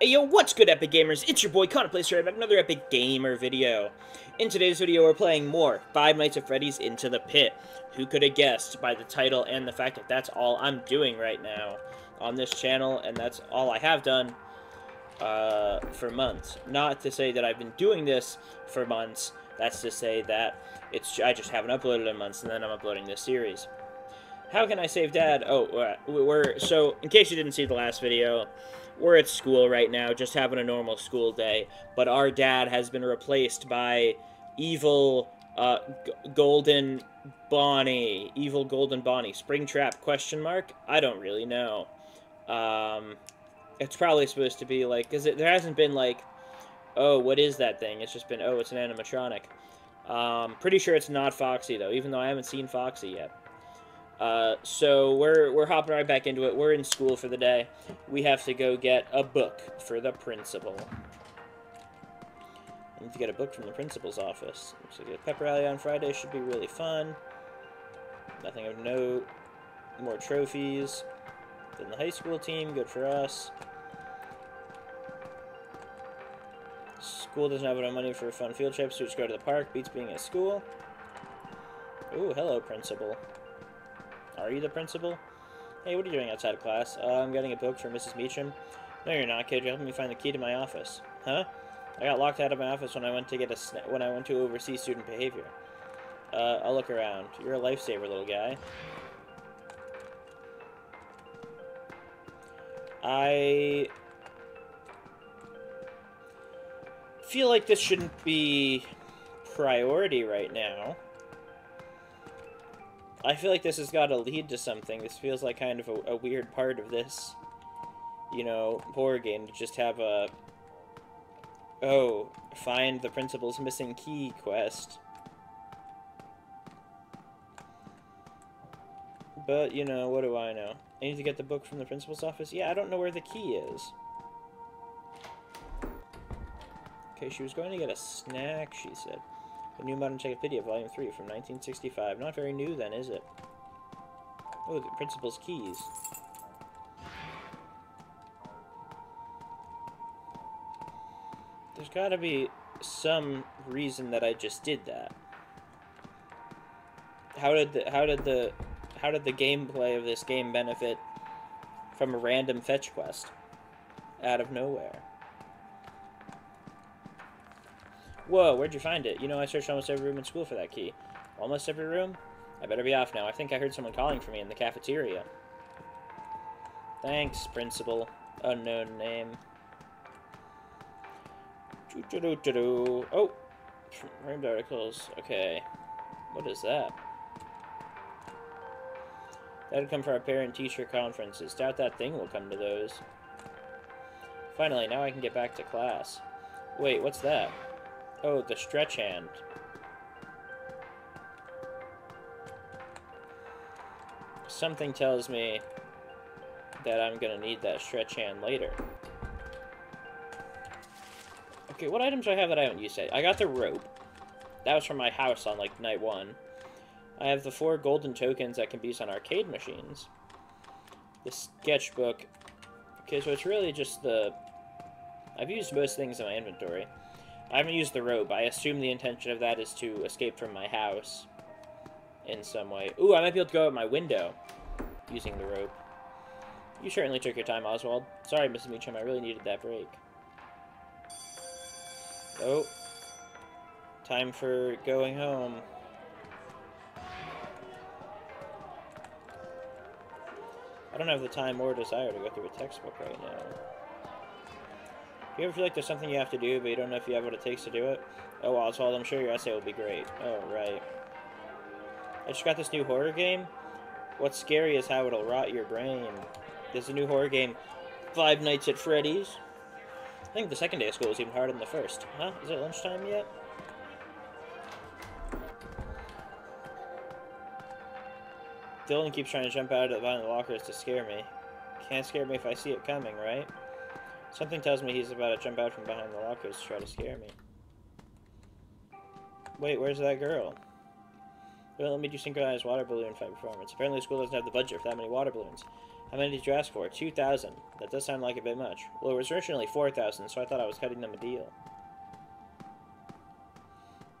Hey yo, what's good Epic Gamers? It's your boy ConnorPlays here back another Epic Gamer video. In today's video we're playing more Five Nights at Freddy's Into the Pit. Who could have guessed by the title and the fact that that's all I'm doing right now on this channel and that's all I have done uh, for months. Not to say that I've been doing this for months, that's to say that it's I just haven't uploaded in months and then I'm uploading this series. How can I save dad? Oh, uh, we're so in case you didn't see the last video, we're at school right now, just having a normal school day. But our dad has been replaced by evil uh, Golden Bonnie. Evil Golden Bonnie. Springtrap question mark? I don't really know. Um, it's probably supposed to be like, because there hasn't been like, oh, what is that thing? It's just been, oh, it's an animatronic. Um, pretty sure it's not Foxy, though, even though I haven't seen Foxy yet. Uh, so we're we're hopping right back into it. We're in school for the day. We have to go get a book for the principal. I need to get a book from the principal's office. So get pep rally on Friday should be really fun. Nothing of note. More trophies than the high school team. Good for us. School doesn't have enough money for a fun field trip, so just go to the park. Beats being at school. Ooh, hello, principal. Are you the principal? Hey, what are you doing outside of class? Uh, I'm getting a book for Mrs. Meacham. No, you're not, kid. You're helping me find the key to my office. Huh? I got locked out of my office when I went to get a when I went to oversee student behavior. Uh, I'll look around. You're a lifesaver, little guy. I feel like this shouldn't be priority right now. I feel like this has got to lead to something. This feels like kind of a, a weird part of this, you know, horror game to just have a, oh, find the principal's missing key quest. But, you know, what do I know? I need to get the book from the principal's office? Yeah, I don't know where the key is. Okay, she was going to get a snack, she said. The New Modern Encyclopedia, Volume 3, from 1965. Not very new, then, is it? Oh, the principal's keys. There's gotta be some reason that I just did that. How did the, how did the, how did the gameplay of this game benefit from a random fetch quest out of nowhere? Whoa, where'd you find it? You know I searched almost every room in school for that key. Almost every room? I better be off now. I think I heard someone calling for me in the cafeteria. Thanks, Principal. Unknown name. Oh! Framed articles. Okay. What is that? That'd come for our parent-teacher conferences. Doubt that thing will come to those. Finally, now I can get back to class. Wait, what's that? Oh, the stretch hand. Something tells me that I'm gonna need that stretch hand later. Okay, what items do I have that I haven't used yet? I got the rope. That was from my house on, like, night one. I have the four golden tokens that can be used on arcade machines. The sketchbook. Okay, so it's really just the... I've used most things in my inventory. I haven't used the rope. I assume the intention of that is to escape from my house in some way. Ooh, I might be able to go out my window using the rope. You certainly took your time, Oswald. Sorry, Mrs. Meacham, I really needed that break. Oh. Time for going home. I don't have the time or desire to go through a textbook right now. Do you ever feel like there's something you have to do, but you don't know if you have what it takes to do it? Oh, Oswald, I'm sure your essay will be great. Oh, right. I just got this new horror game. What's scary is how it'll rot your brain. There's a new horror game, Five Nights at Freddy's. I think the second day of school was even harder than the first. Huh? Is it lunchtime yet? Dylan keeps trying to jump out of the behind the lockers to scare me. Can't scare me if I see it coming, right? Something tells me he's about to jump out from behind the lockers to try to scare me. Wait, where's that girl? Well, let me do synchronized water balloon fight performance. Apparently the school doesn't have the budget for that many water balloons. How many did you ask for? 2,000. That does sound like a bit much. Well, it was originally 4,000, so I thought I was cutting them a deal.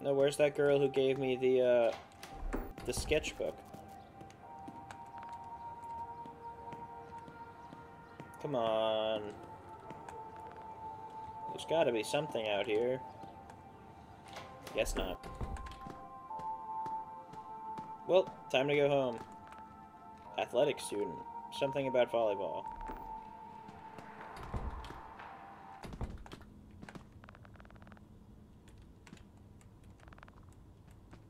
No, where's that girl who gave me the, uh, the sketchbook? Come on. There's gotta be something out here. Guess not. Well, time to go home. Athletic student. Something about volleyball.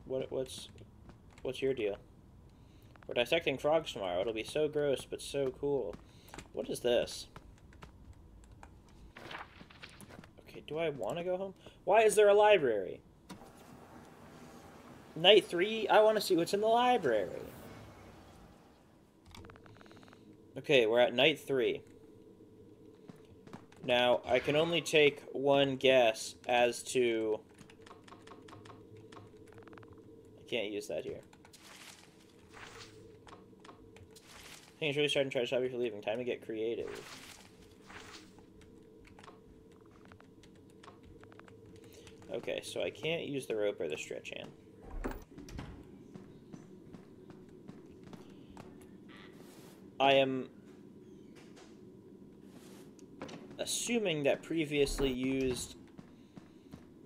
What what's what's your deal? We're dissecting frogs tomorrow. It'll be so gross, but so cool. What is this? Do I want to go home? Why is there a library? Night three, I want to see what's in the library. Okay, we're at night three. Now, I can only take one guess as to... I can't use that here. Things really starting to try to stop you from leaving. Time to get creative. Okay, so I can't use the rope or the stretch hand. I am assuming that previously used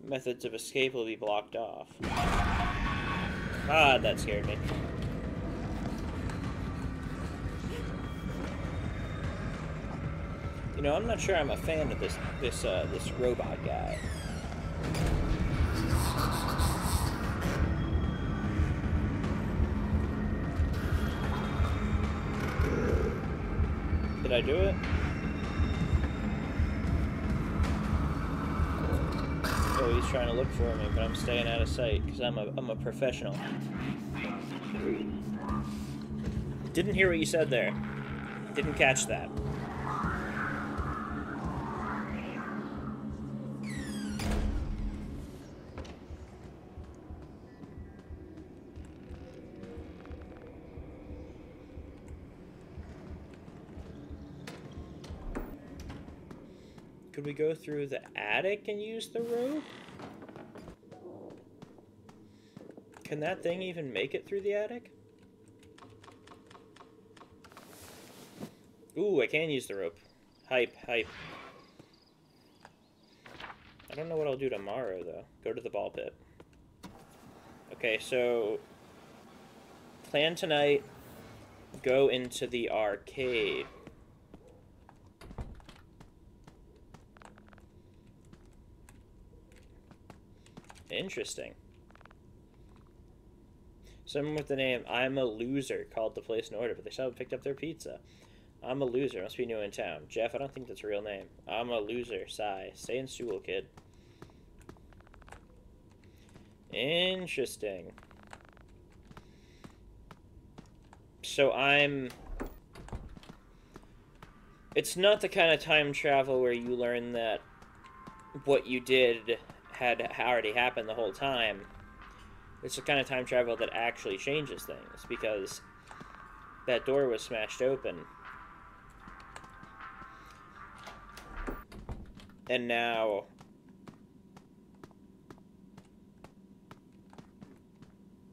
methods of escape will be blocked off. God, that scared me. You know, I'm not sure I'm a fan of this this uh, this robot guy. Did I do it? Oh, he's trying to look for me, but I'm staying out of sight because I'm a, I'm a professional. Didn't hear what you said there. Didn't catch that. We go through the attic and use the rope? Can that thing even make it through the attic? Ooh, I can use the rope. Hype, hype. I don't know what I'll do tomorrow, though. Go to the ball pit. Okay, so... Plan tonight, go into the arcade. Interesting. Someone with the name I'm a Loser called the place in order, but they still haven't picked up their pizza. I'm a loser. Must be new in town. Jeff, I don't think that's a real name. I'm a loser. Sigh. Stay in school, kid. Interesting. So I'm... It's not the kind of time travel where you learn that what you did had already happened the whole time. It's the kind of time travel that actually changes things because that door was smashed open. And now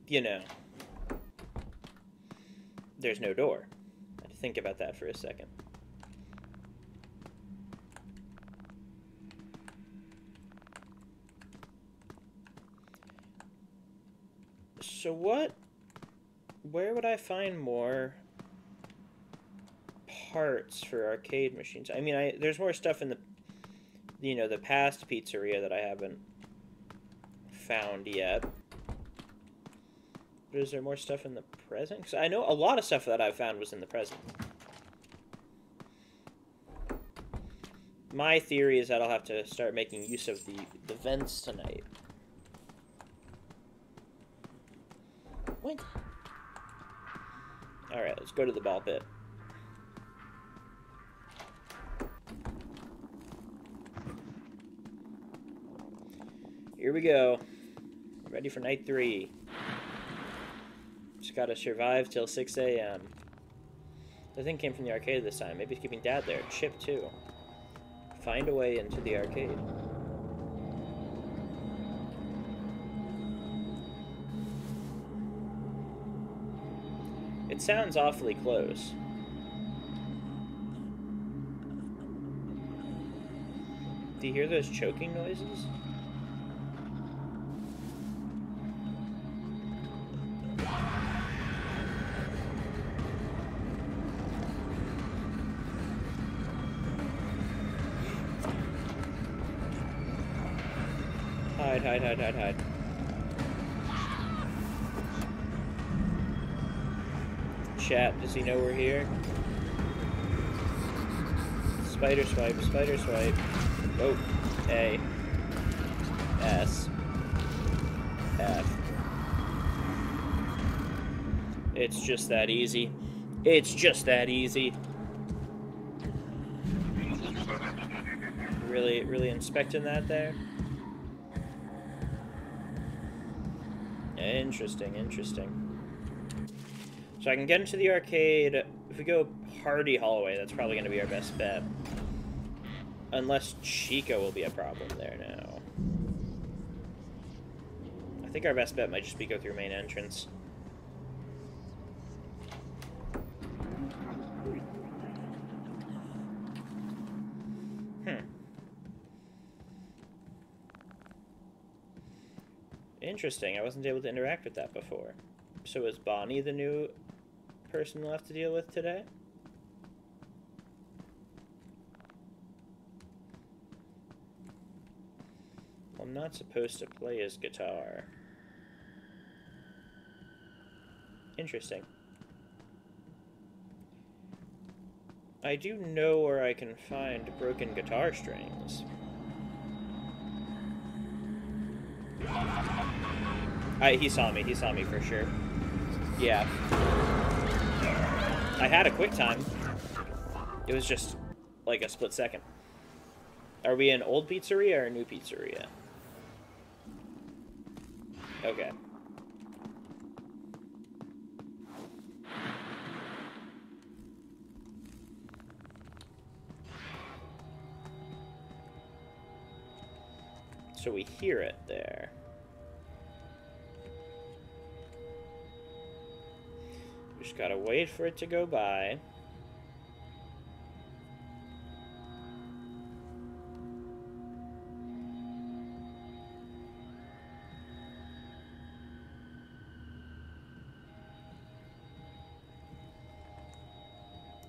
you know there's no door. Think about that for a second. So what, where would I find more parts for arcade machines? I mean, I there's more stuff in the, you know, the past pizzeria that I haven't found yet. But is there more stuff in the present? Because I know a lot of stuff that I've found was in the present. My theory is that I'll have to start making use of the, the vents tonight. Alright, let's go to the ball pit. Here we go. Ready for night three. Just gotta survive till 6 a.m. The thing came from the arcade this time. Maybe it's keeping Dad there. Chip, too. Find a way into the arcade. It sounds awfully close. Do you hear those choking noises? Hide, hide, hide, hide, hide. Chat, does he know we're here? Spider swipe, spider swipe. Oh, A. S. F. It's just that easy. It's just that easy. Really, really inspecting that there? Interesting, interesting. So I can get into the arcade. If we go Party Hallway, that's probably going to be our best bet. Unless Chica will be a problem there now. I think our best bet might just be go through main entrance. Hmm. Interesting. I wasn't able to interact with that before. So is Bonnie the new person have to deal with today? I'm not supposed to play his guitar. Interesting. I do know where I can find broken guitar strings. I, he saw me, he saw me for sure. Yeah. I had a quick time. It was just like a split second. Are we in old pizzeria or a new pizzeria? Okay. So we hear it there. Gotta wait for it to go by.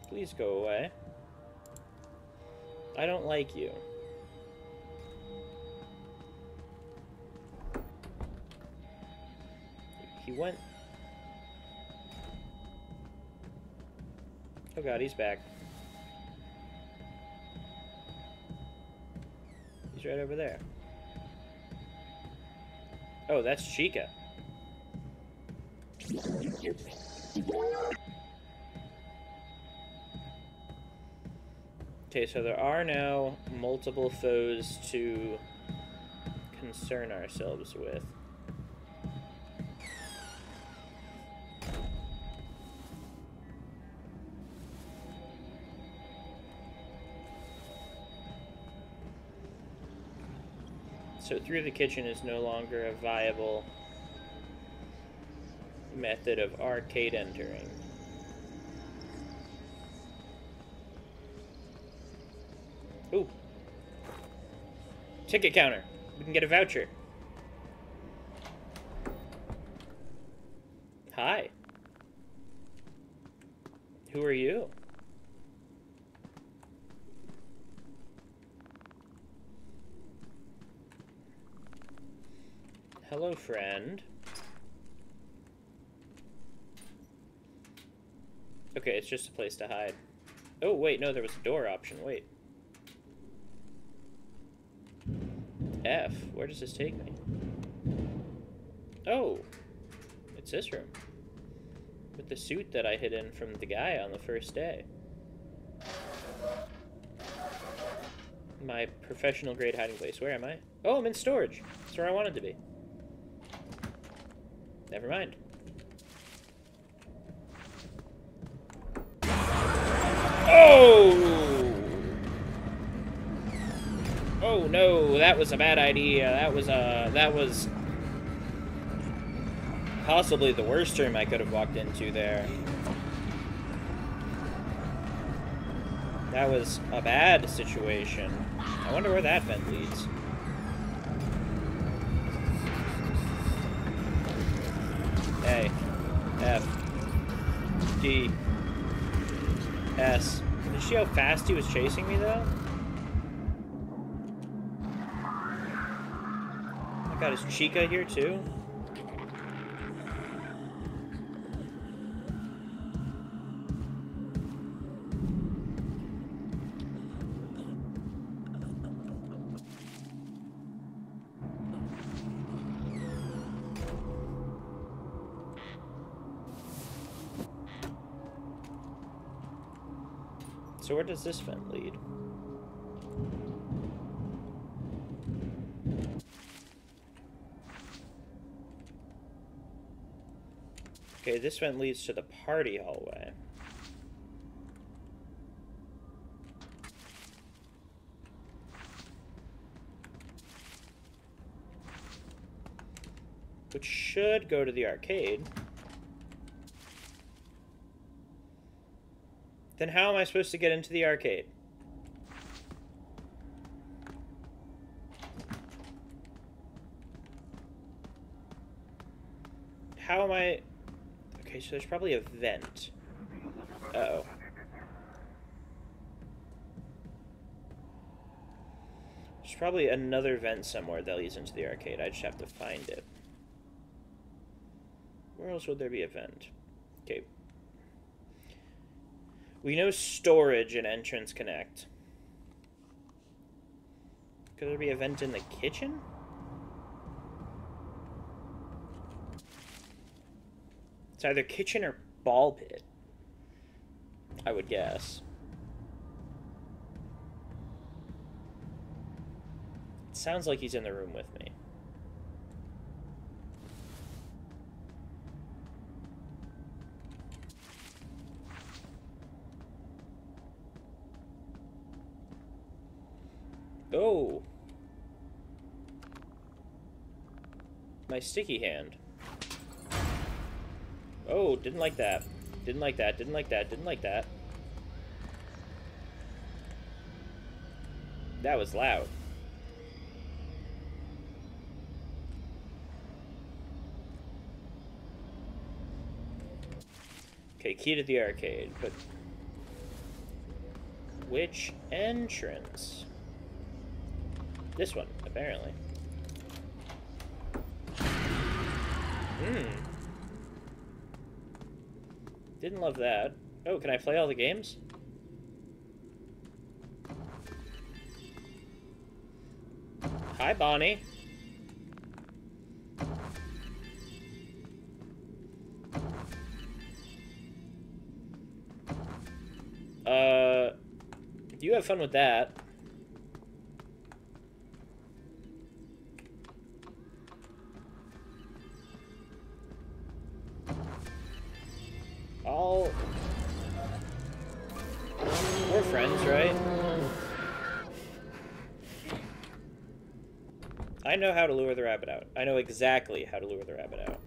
Please go away. I don't like you. He went... Oh god, he's back. He's right over there. Oh, that's Chica. Okay, so there are now multiple foes to concern ourselves with. So through the kitchen is no longer a viable method of arcade entering. Ooh. Ticket counter. We can get a voucher. Hi. Who are you? Hello, friend. Okay, it's just a place to hide. Oh, wait, no, there was a door option. Wait. F. Where does this take me? Oh. It's this room. With the suit that I hid in from the guy on the first day. My professional grade hiding place. Where am I? Oh, I'm in storage. That's where I wanted to be. Never mind. Oh! Oh no, that was a bad idea. That was, uh, that was possibly the worst room I could have walked into there. That was a bad situation. I wonder where that vent leads. F. D. S. Did you see how fast he was chasing me, though? I got his Chica here, too. So where does this vent lead? Okay, this vent leads to the party hallway. Which should go to the arcade. Then how am I supposed to get into the arcade? How am I... Okay, so there's probably a vent. Uh oh There's probably another vent somewhere that leads into the arcade. I just have to find it. Where else would there be a vent? Okay, we know storage and entrance connect. Could there be a vent in the kitchen? It's either kitchen or ball pit. I would guess. It sounds like he's in the room with me. Oh. My sticky hand. Oh, didn't like that. Didn't like that, didn't like that, didn't like that. That was loud. Okay, key to the arcade, but... Which entrance? This one, apparently. Hmm. Didn't love that. Oh, can I play all the games? Hi, Bonnie. Uh, you have fun with that. We're friends, right? I know how to lure the rabbit out. I know exactly how to lure the rabbit out.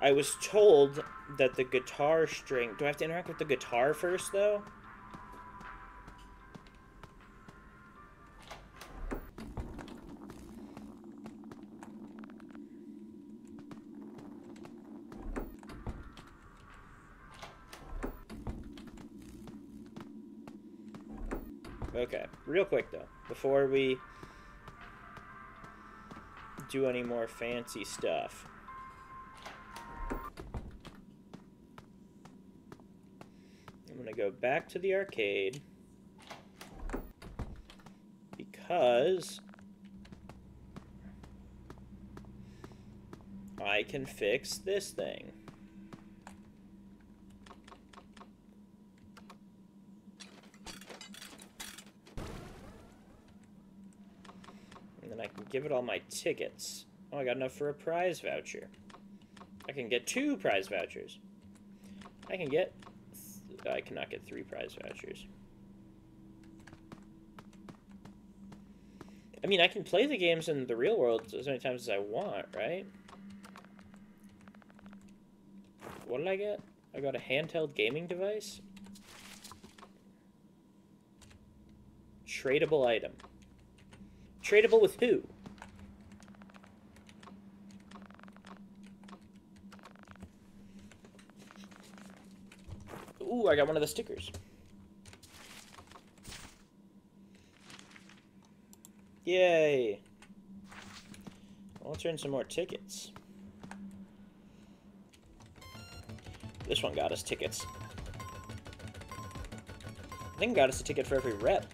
I was told that the guitar string... Do I have to interact with the guitar first, though? Okay, real quick though, before we do any more fancy stuff. Back to the arcade. because I can fix this thing. And then I can give it all my tickets. Oh, I got enough for a prize voucher. I can get two prize vouchers. I can get... I cannot get three prize vouchers. I mean, I can play the games in the real world as many times as I want, right? What did I get? I got a handheld gaming device? Tradable item. Tradable with who? Ooh, I got one of the stickers. Yay! Let's earn some more tickets. This one got us tickets. I think got us a ticket for every rep.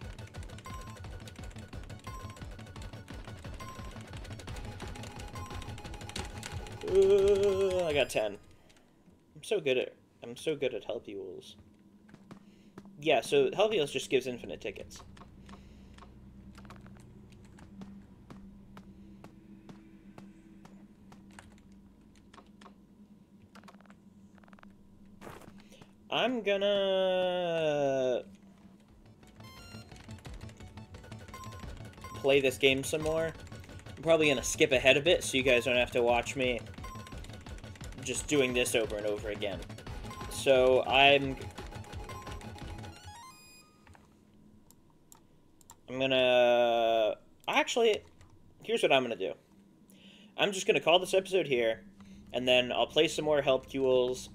Ooh, I got 10. I'm so good at I'm so good at Helpules. Yeah, so Helpules just gives infinite tickets. I'm gonna play this game some more. I'm probably gonna skip ahead a bit so you guys don't have to watch me just doing this over and over again. So I'm I'm gonna actually here's what I'm gonna do. I'm just gonna call this episode here, and then I'll play some more Helpules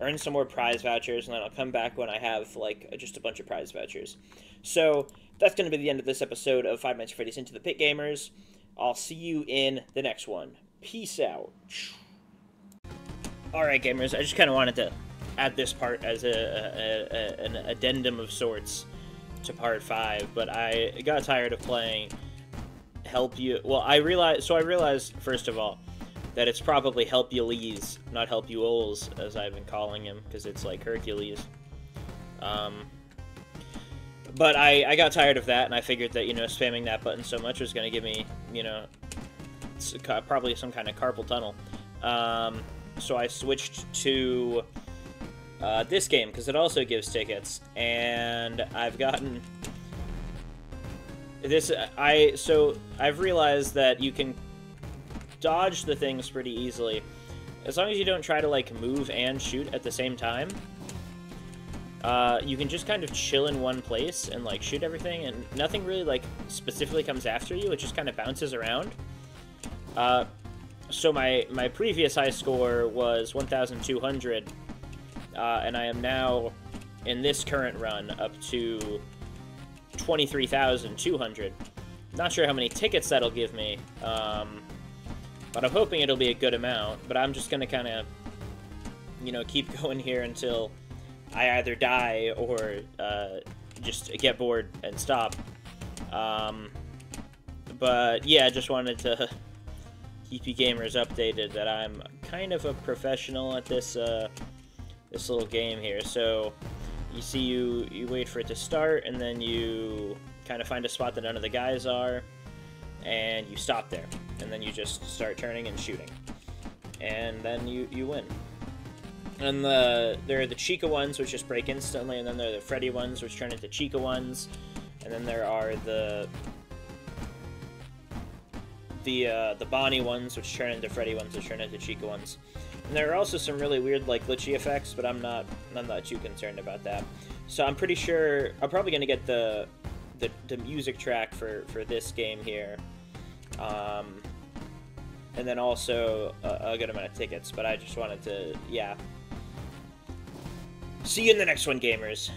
earn some more prize vouchers, and then I'll come back when I have like just a bunch of prize vouchers. So that's to be the end of this episode of Five Nights at Freddy's Into the Pit Gamers. I'll see you in the next one. Peace out. All right, gamers. I just kind of wanted to add this part as a, a, a, an addendum of sorts to part five, but I got tired of playing help you. Well, I realized. So I realized first of all that it's probably Helpules, not Helpules, as I've been calling him, because it's like Hercules. Um, but I, I got tired of that, and I figured that, you know, spamming that button so much was going to give me, you know, probably some kind of carpal tunnel. Um, so I switched to uh, this game, because it also gives tickets, and I've gotten... This, I, so, I've realized that you can dodge the things pretty easily. As long as you don't try to, like, move and shoot at the same time, uh, you can just kind of chill in one place and, like, shoot everything, and nothing really, like, specifically comes after you. It just kind of bounces around. Uh, so my, my previous high score was 1,200, uh, and I am now, in this current run, up to 23,200. Not sure how many tickets that'll give me, um, but I'm hoping it'll be a good amount. But I'm just going to kind of, you know, keep going here until I either die or uh, just get bored and stop. Um, but yeah, I just wanted to keep you gamers updated that I'm kind of a professional at this uh, this little game here. So you see, you you wait for it to start, and then you kind of find a spot that none of the guys are, and you stop there and then you just start turning and shooting. And then you, you win. And the there are the Chica ones, which just break instantly, and then there are the Freddy ones, which turn into Chica ones, and then there are the the uh, the Bonnie ones, which turn into Freddy ones, which turn into Chica ones. And there are also some really weird like glitchy effects, but I'm not I'm not too concerned about that. So I'm pretty sure I'm probably gonna get the the, the music track for for this game here. Um, and then also a, a good amount of tickets. But I just wanted to, yeah. See you in the next one, gamers.